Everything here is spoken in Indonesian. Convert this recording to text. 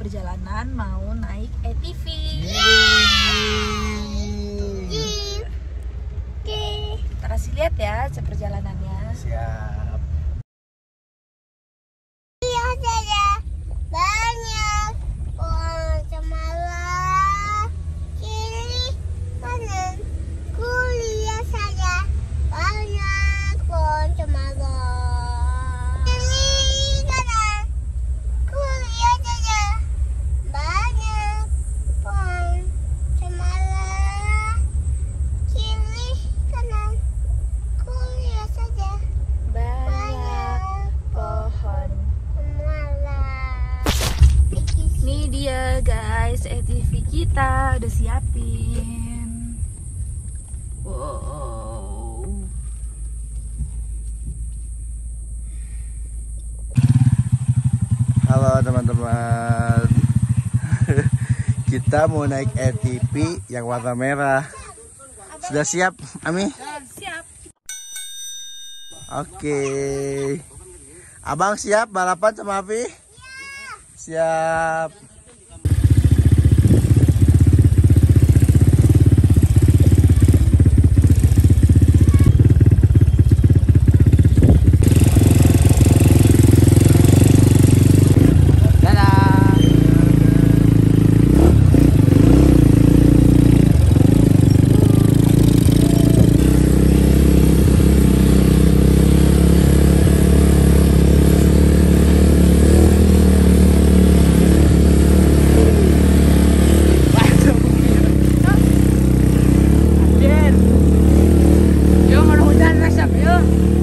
perjalanan mau naik ATV. Yeay. Yeay. Kita kasih lihat ya perjalanan guys, ATV kita udah siapin. Wow. Halo teman-teman. Kita mau naik ATV yang warna merah. Sudah siap, Ami? Siap. Oke. Abang siap balapan sama Avi? Siap. Thank you.